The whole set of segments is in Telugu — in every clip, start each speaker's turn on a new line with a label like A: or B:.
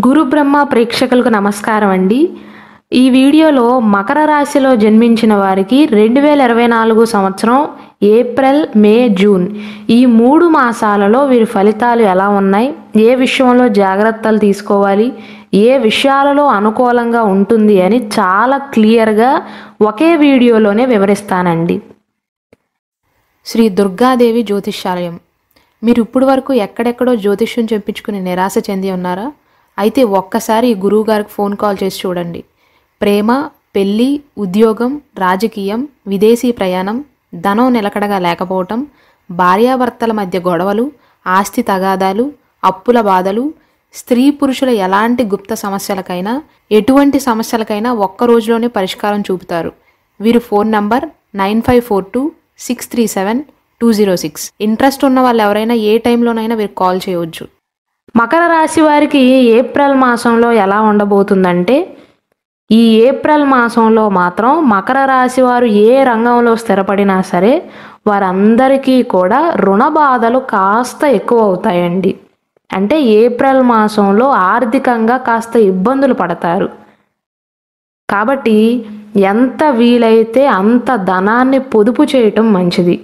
A: గురు బ్రహ్మ ప్రేక్షకులకు నమస్కారం అండి. ఈ వీడియోలో మకర రాశిలో జన్మించిన వారికి రెండు వేల ఇరవై నాలుగు సంవత్సరం ఏప్రిల్ మే జూన్ ఈ మూడు మాసాలలో వీరి ఫలితాలు ఎలా ఉన్నాయి? ఏ విషయంలో జాగ్రత్తలు తీసుకోవాలి? ఏ విషయాలలో అనుకూలంగా ఉంటుంది అని చాలా క్లియర్గా ఒకే వీడియోలోనే వివరిస్తానండి. శ్రీ దుర్గాదేవి జ్యోతిష్యాలయం. మీరు ఇప్పుడు వరకు ఎక్కడెక్కడో జ్యోతిష్యం చెప్పించుకుని నిరాశ చెంది ఉన్నారా? అయితే ఒక్కసారి గురువుగారికి గురువు గారికి ఫోన్ కాల్ చేసి చూడండి. ప్రేమ పెళ్ళి ఉద్యోగం రాజకీయం విదేశీ ప్రయాణం ధనం నిలకడగా లేకపోవటం భార్యాభర్తల మధ్య గొడవలు ఆస్తి తగాదాలు అప్పుల బాధలు స్త్రీ పురుషుల ఎలాంటి గుప్త సమస్యలకైనా ఎటువంటి సమస్యలకైనా ఒక్క రోజులోనే పరిష్కారం చూపుతారు. వీరు phone number nine five four two six three seven two zero six. Interest ఉన్న వాళ్ళు ఎవరైనా ఏ టైంలోనైనా వీరు కాల్ చేయవచ్చు. మకర రాశి వారికి ఏప్రిల్ మాసంలో ఎలా ఉండబోతుందంటే ఈ ఏప్రిల్ మాసంలో మాత్రం మకర రాశి వారు ఏ రంగంలో స్థిరపడినా సరే వారందరికీ కూడా రుణ బాధలు కాస్త ఎక్కువ అవుతాయండి. అంటే ఏప్రిల్ మాసంలో ఆర్థికంగా కాస్త ఇబ్బందులు పడతారు. కాబట్టి ఎంత వీలైతే అంత ధనాన్ని పొదుపు చేయటం మంచిది.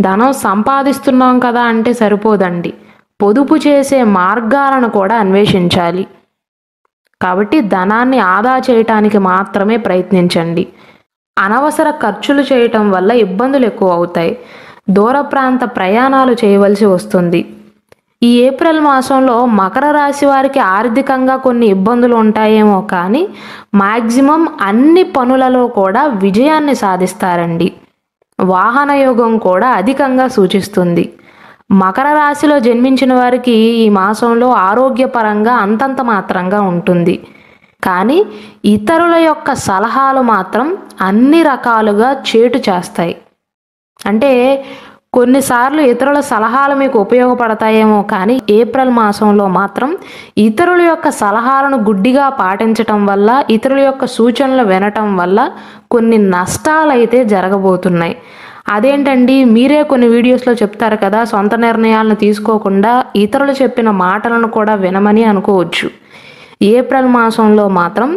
A: ధనం సంపాదిస్తున్నాం కదా అంటే సరిపోదండి. పొదుపు చేసే మార్గాలను కూడా అన్వేషించాలి. కాబట్టి ధనాన్ని ఆదా చేయటానికి మాత్రమే ప్రయత్నించండి. అనవసర ఖర్చులు చేయటం వల్ల ఇబ్బందులు ఎక్కువ అవుతాయి. దూర ప్రాంత ప్రయాణాలు చేయవలసి వస్తుంది. ఈ ఏప్రిల్ మాసంలో మకర రాశి వారికి ఆర్థికంగా కొన్ని ఇబ్బందులు ఉంటాయేమో కానీ మాక్సిమం అన్ని పనులలో కూడా విజయాన్ని సాధిస్తారండి. వాహన యోగం కూడా అధికంగా సూచిస్తుంది. మకర రాశిలో జన్మించిన వారికి ఈ మాసంలో ఆరోగ్యపరంగా అంతంత మాత్రంగా ఉంటుంది. కానీ ఇతరుల యొక్క సలహాలు మాత్రం అన్ని రకాలుగా చేటు చేస్తాయి. అంటే కొన్నిసార్లు ఇతరుల సలహాలు మీకు ఉపయోగపడతాయేమో కానీ ఏప్రిల్ మాసంలో మాత్రం ఇతరుల యొక్క సలహాలను గుడ్డిగా పాటించటం వల్ల ఇతరుల యొక్క సూచనలు వినటం వల్ల కొన్ని నష్టాలైతే జరగబోతున్నాయి. అదేంటండి మీరే కొన్ని వీడియోస్లో చెప్తారు కదా సొంత నిర్ణయాలను తీసుకోకుండా ఇతరులు చెప్పిన మాటలను కూడా వినమని అనుకోవచ్చు. ఏప్రిల్ మాసంలో మాత్రం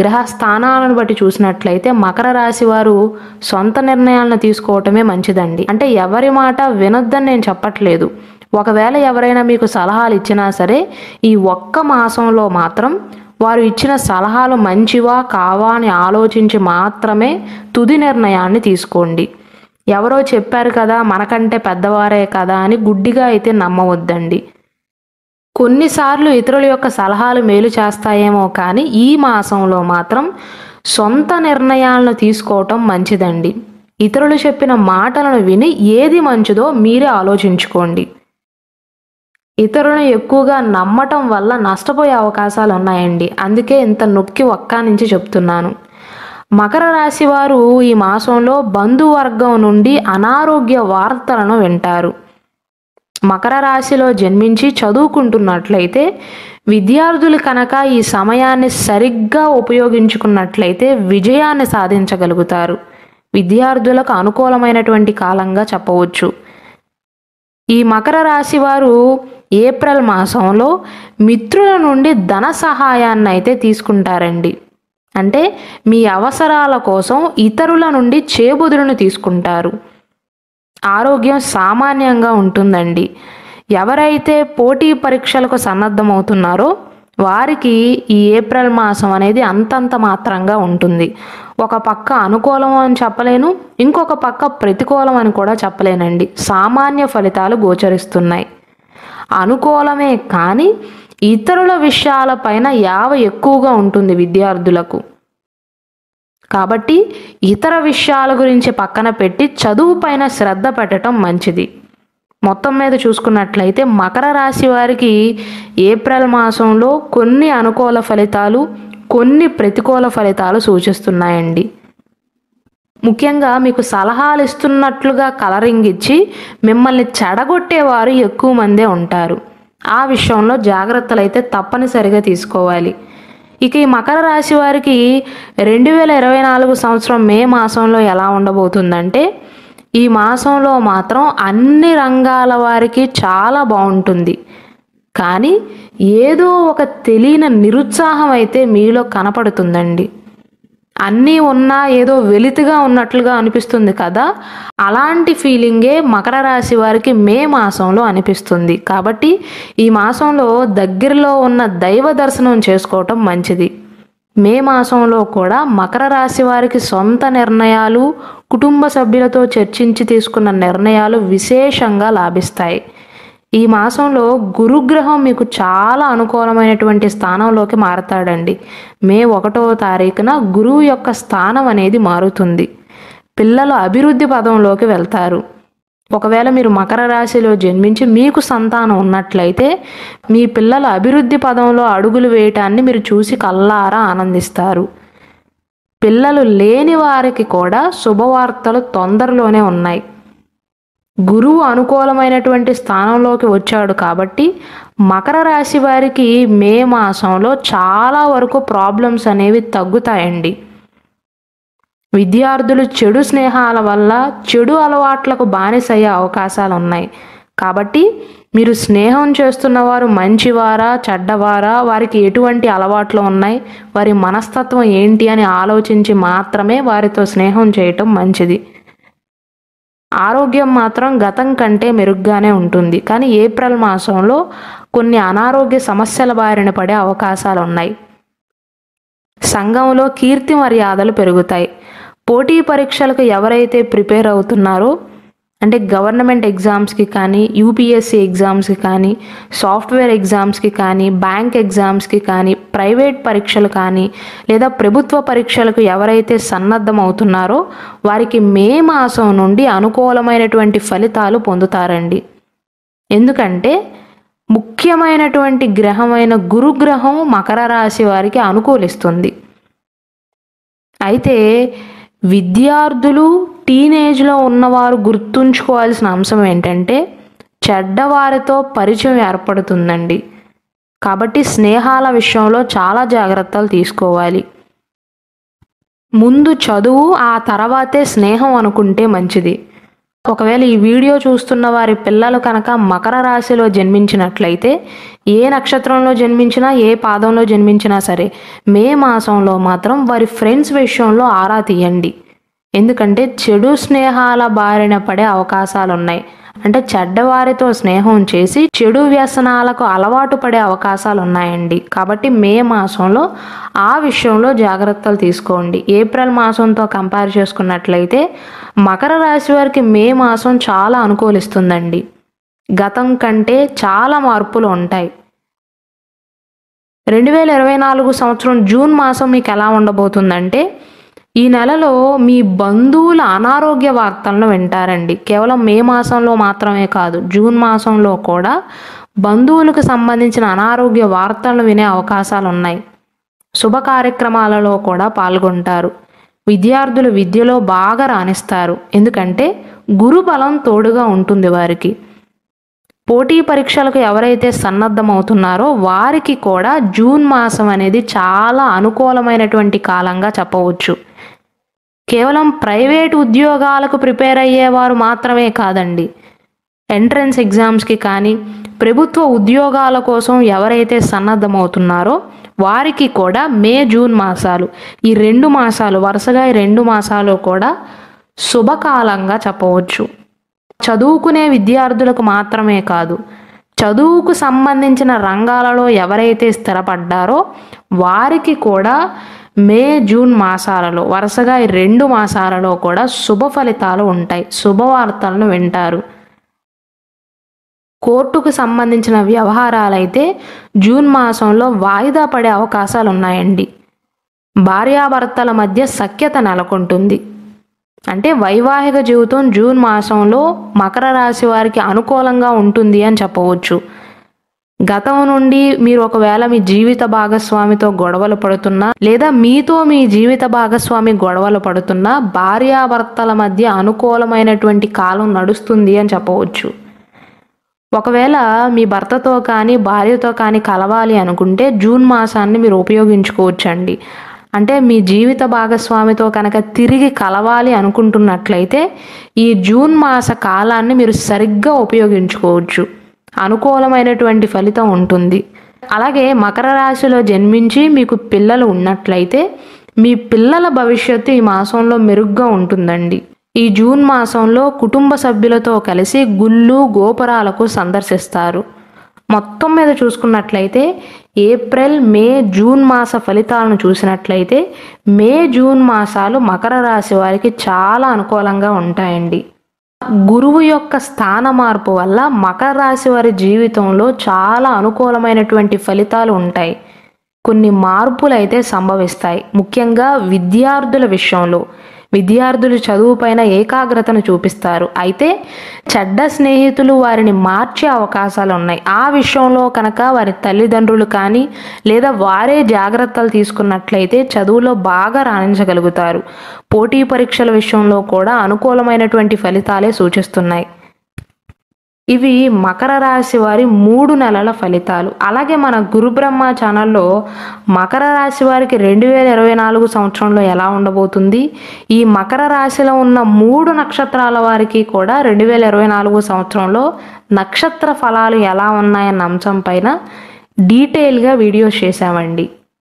A: గ్రహ స్థానాలను బట్టి చూసినట్లయితే మకర రాశి వారు సొంత నిర్ణయాలను తీసుకోవటమే మంచిదండి. అంటే ఎవరి మాట వినొద్దని నేను చెప్పట్లేదు. ఒకవేళ ఎవరైనా మీకు సలహాలు ఇచ్చినా సరే ఈ ఒక్క మాసంలో మాత్రం వారు ఇచ్చిన సలహాలు మంచివా కావా అని ఆలోచించి మాత్రమే తుది నిర్ణయాన్ని తీసుకోండి. ఎవరో చెప్పారు కదా మనకంటే పెద్దవారే కదా అని గుడ్డిగా అయితే నమ్మవద్దండి. కొన్నిసార్లు ఇతరుల యొక్క సలహాలు మేలు చేస్తాయేమో కానీ ఈ మాసంలో మాత్రం సొంత నిర్ణయాలను తీసుకోవటం మంచిదండి. ఇతరులు చెప్పిన మాటలను విని ఏది మంచిదో మీరే ఆలోచించుకోండి. ఇతరులను ఎక్కువగా నమ్మటం వల్ల నష్టపోయే అవకాశాలు ఉన్నాయండి. అందుకే ఇంత నొక్కి ఒక్క నుంచి చెప్తున్నాను. మకర రాశి వారు ఈ మాసంలో బంధువర్గం నుండి అనారోగ్య వార్తలను వింటారు. మకర రాశిలో జన్మించి చదువుకుంటున్నట్లయితే విద్యార్థులు కనుక ఈ సమయాన్ని సరిగ్గా ఉపయోగించుకున్నట్లయితే విజయాన్ని సాధించగలుగుతారు. విద్యార్థులకు అనుకూలమైనటువంటి కాలంగా చెప్పవచ్చు. ఈ మకర రాశి వారు ఏప్రిల్ మాసంలో మిత్రుల నుండి ధన సహాయాన్ని అయితే తీసుకుంటారండి. అంటే మీ అవసరాల కోసం ఇతరుల నుండి చేబుదులను తీసుకుంటారు. ఆరోగ్యం సామాన్యంగా ఉంటుందండి. ఎవరైతే పోటీ పరీక్షలకు సన్నద్ధమవుతున్నారో వారికి ఈ ఏప్రిల్ మాసం అనేది అంతంత మాత్రంగా ఉంటుంది. ఒక పక్క అనుకూలం అని చెప్పలేను ఇంకొక పక్క ప్రతికూలం అని కూడా చెప్పలేనండి. సామాన్య ఫలితాలు గోచరిస్తున్నాయి. అనుకూలమే కానీ ఇతరుల విషయాలపైన యావ ఎక్కువగా ఉంటుంది విద్యార్థులకు. కాబట్టి ఇతర విషయాల గురించి పక్కన పెట్టి చదువు పైన శ్రద్ధ పెట్టడం మంచిది. మొత్తం మీద చూసుకున్నట్లయితే మకర రాశి వారికి ఏప్రిల్ మాసంలో కొన్ని అనుకూల ఫలితాలు కొన్ని ప్రతికూల ఫలితాలు సూచిస్తున్నాయండి. ముఖ్యంగా మీకు సలహాలు ఇస్తున్నట్లుగా కలరింగ్ ఇచ్చి మిమ్మల్ని చెడగొట్టేవారు ఎక్కువ మందే ఉంటారు. ఆ విషయంలో జాగ్రత్తలు అయితే తప్పనిసరిగా తీసుకోవాలి. ఇక ఈ మకర రాశి వారికి రెండు వేల ఇరవై నాలుగు సంవత్సరం మే మాసంలో ఎలా ఉండబోతుందంటే ఈ మాసంలో మాత్రం అన్ని రంగాల వారికి చాలా బాగుంటుంది. కానీ ఏదో ఒక తెలియని నిరుత్సాహం అయితే మీలో కనపడుతుందండి. అన్నీ ఉన్నా ఏదో వెలితిగా ఉన్నట్లుగా అనిపిస్తుంది కదా? అలాంటి ఫీలింగే మకర రాశి వారికి మే మాసంలో అనిపిస్తుంది. కాబట్టి ఈ మాసంలో దగ్గరలో ఉన్న దైవ దర్శనం చేసుకోవటం మంచిది. మే మాసంలో కూడా మకర రాశి వారికి సొంత నిర్ణయాలు కుటుంబ సభ్యులతో చర్చించి తీసుకున్న నిర్ణయాలు విశేషంగా లాభిస్తాయి. ఈ మాసంలో గురుగ్రహం మీకు చాలా అనుకూలమైనటువంటి స్థానంలోకి మారతాడండి. మే ఒకటవ తారీఖున గురువు యొక్క స్థానం అనేది మారుతుంది. పిల్లలు అభివృద్ధి పదంలోకి వెళ్తారు. ఒకవేళ మీరు మకర రాశిలో జన్మించి మీకు సంతానం ఉన్నట్లయితే మీ పిల్లలు అభివృద్ధి పదంలో అడుగులు వేయటాన్ని మీరు చూసి కల్లారా ఆనందిస్తారు. పిల్లలు లేని వారికి కూడా శుభవార్తలు తొందరలోనే ఉన్నాయి. గురువు అనుకూలమైనటువంటి స్థానంలోకి వచ్చాడు కాబట్టి మకర రాశి వారికి మే మాసంలో చాలా వరకు ప్రాబ్లమ్స్ అనేవి తగ్గుతాయండి. విద్యార్థులు చెడు స్నేహాల వల్ల చెడు అలవాట్లకు బానిసయ్యే అవకాశాలు ఉన్నాయి కాబట్టి మీరు స్నేహం చేస్తున్నవారు మంచివారా చెడ్డవారా వారికి ఎటువంటి అలవాట్లు ఉన్నాయి వారి మనస్తత్వం ఏంటి అని ఆలోచించి మాత్రమే వారితో స్నేహం చేయటం మంచిది. ఆరోగ్యం మాత్రం గతం కంటే మెరుగ్గానే ఉంటుంది. కానీ ఏప్రిల్ మాసంలో కొన్ని అనారోగ్య సమస్యల బారిన పడే అవకాశాలు ఉన్నాయి సంఘంలో కీర్తి మర్యాదలు పెరుగుతాయి. పోటీ పరీక్షలకు ఎవరైతే ప్రిపేర్ అవుతున్నారో అంటే గవర్నమెంట్ ఎగ్జామ్స్కి కానీ యూపీఎస్సీ ఎగ్జామ్స్కి కానీ సాఫ్ట్వేర్ ఎగ్జామ్స్కి కానీ బ్యాంక్ ఎగ్జామ్స్కి కానీ ప్రైవేట్ పరీక్షలు కానీ లేదా ప్రభుత్వ పరీక్షలకు ఎవరైతే సన్నద్ధం అవుతున్నారో వారికి మే మాసం నుండి అనుకూలమైనటువంటి ఫలితాలు పొందుతారండి. ఎందుకంటే ముఖ్యమైనటువంటి గ్రహమైన గురుగ్రహం మకర రాశి వారికి అనుకూలిస్తుంది. అయితే విద్యార్థులు టీనేజ్లో ఉన్నవారు గుర్తుంచుకోవాల్సిన అంశం ఏంటంటే చెడ్డవారితో పరిచయం ఏర్పడుతుందండి. కాబట్టి స్నేహాల విషయంలో చాలా జాగ్రత్తలు తీసుకోవాలి. ముందు చదువు ఆ తర్వాతే స్నేహం అనుకుంటే మంచిది. ఒకవేళ ఈ వీడియో చూస్తున్న వారి పిల్లలు కనుక మకర రాశిలో జన్మించినట్లయితే ఏ నక్షత్రంలో జన్మించినా ఏ పాదంలో జన్మించినా సరే మే మాసంలో మాత్రం వారి ఫ్రెండ్స్ విషయంలో ఆరా తీయండి. ఎందుకంటే చెడు స్నేహాల బారిన పడే అవకాశాలు ఉన్నాయి అంటే చెడ్డవారితో స్నేహం చేసి చెడు వ్యసనాలకు అలవాటు పడే అవకాశాలు ఉన్నాయండి కాబట్టి మే మాసంలో ఆ విషయంలో జాగ్రత్తలు తీసుకోండి. ఏప్రిల్ మాసంతో కంపేర్ చేసుకున్నట్లయితే మకర రాశి వారికి మే మాసం చాలా అనుకూలిస్తుందండి. గతం కంటే చాలా మార్పులు ఉంటాయి. రెండు వేల ఇరవై నాలుగు సంవత్సరం జూన్ మాసం మీకు ఎలా ఉండబోతుందంటే ఈ నెలలో మీ బంధువుల అనారోగ్య వార్తలను వింటారండి. కేవలం మే మాసంలో మాత్రమే కాదు జూన్ మాసంలో కూడా బంధువులకు సంబంధించిన అనారోగ్య వార్తలను వినే అవకాశాలు ఉన్నాయి. శుభ కార్యక్రమాలలో కూడా పాల్గొంటారు. విద్యార్థులు విద్యలో బాగా రాణిస్తారు. ఎందుకంటే గురు బలం తోడుగా ఉంటుంది వారికి. పోటీ పరీక్షలకు ఎవరైతే సన్నద్ధమవుతున్నారో వారికి కూడా జూన్ మాసం అనేది చాలా అనుకూలమైనటువంటి కాలంగా చెప్పవచ్చు. కేవలం ప్రైవేట్ ఉద్యోగాలకు ప్రిపేర్ అయ్యేవారు మాత్రమే కాదండి. ఎంట్రన్స్ ఎగ్జామ్స్కి కానీ ప్రభుత్వ ఉద్యోగాల కోసం ఎవరైతే సన్నద్ధమవుతున్నారో వారికి కూడా మే జూన్ మాసాలు ఈ రెండు మాసాలు వరుసగా ఈ రెండు మాసాలు కూడా శుభకాలంగా చెప్పవచ్చు. చదువుకునే విద్యార్థులకు మాత్రమే కాదు చదువుకు సంబంధించిన రంగాలలో ఎవరైతే స్థిరపడ్డారో వారికి కూడా మే జూన్ మాసాలలో వరుసగా ఈ రెండు మాసాలలో కూడా శుభ ఫలితాలు ఉంటాయి. శుభవార్తలను వింటారు. కోర్టుకు సంబంధించిన వ్యవహారాలైతే జూన్ మాసంలో వాయిదా పడే అవకాశాలు ఉన్నాయండి భార్యాభర్తల మధ్య సఖ్యత నెలకొంటుంది. అంటే వైవాహిక జీవితం జూన్ మాసంలో మకర రాశి వారికి అనుకూలంగా ఉంటుంది అని చెప్పవచ్చు. గతం నుండి మీరు ఒకవేళ మీ జీవిత భాగస్వామితో గొడవలు పడుతున్నా లేదా మీతో మీ జీవిత భాగస్వామి గొడవలు పడుతున్నా భార్యాభర్తల మధ్య అనుకూలమైనటువంటి కాలం నడుస్తుంది అని చెప్పవచ్చు. ఒకవేళ మీ భర్తతో కానీ భార్యతో కానీ కలవాలి అనుకుంటే జూన్ మాసాన్ని మీరు ఉపయోగించుకోవచ్చండి. అంటే మీ జీవిత భాగస్వామితో కనుక తిరిగి కలవాలి అనుకుంటున్నట్లయితే ఈ జూన్ మాస కాలాన్ని మీరు సరిగ్గా ఉపయోగించుకోవచ్చు. అనుకూలమైనటువంటి ఫలితం ఉంటుంది. అలాగే మకర రాశిలో జన్మించి మీకు పిల్లలు ఉన్నట్లయితే మీ పిల్లల భవిష్యత్తు ఈ మాసంలో మెరుగ్గా ఉంటుందండి. ఈ జూన్ మాసంలో కుటుంబ సభ్యులతో కలిసి గుళ్ళు గోపురాలకు సందర్శిస్తారు. మొత్తం మీద చూసుకున్నట్లయితే ఏప్రిల్ మే జూన్ మాస ఫలితాలను చూసినట్లయితే మే జూన్ మాసాలు మకర రాశి వారికి చాలా అనుకూలంగా ఉంటాయండి. గురువు యొక్క స్థాన మార్పు వల్ల మకర రాశి వారి జీవితంలో చాలా అనుకూలమైనటువంటి ఫలితాలు ఉంటాయి. కొన్ని మార్పులు అయితే సంభవిస్తాయి. ముఖ్యంగా విద్యార్థుల విషయంలో. విద్యార్థులు చదువుపైన ఏకాగ్రతను చూపిస్తారు. అయితే చెడ్డ స్నేహితులు వారిని మార్చే అవకాశాలు ఉన్నాయి. ఆ విషయంలో కనుక వారి తల్లిదండ్రులు కానీ లేదా వారే జాగ్రత్తలు తీసుకున్నట్లయితే చదువులో బాగా రాణించగలుగుతారు. పోటీ పరీక్షల విషయంలో కూడా అనుకూలమైనటువంటి ఫలితాలే సూచిస్తున్నాయి. ఇవి మకర రాశి వారి మూడు నెలల ఫలితాలు. అలాగే మన గురు బ్రహ్మ ఛానల్లో మకర రాశి వారికి రెండు వేల ఇరవై నాలుగు సంవత్సరంలో ఎలా ఉండబోతుంది? ఈ మకర రాశిలో ఉన్న మూడు నక్షత్రాల వారికి కూడా రెండు వేల ఇరవై నాలుగు సంవత్సరంలో నక్షత్ర ఫలాలు ఎలా ఉన్నాయన్న అంశం పైన డీటెయిల్గా వీడియోస్ చేశామండి.